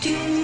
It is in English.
do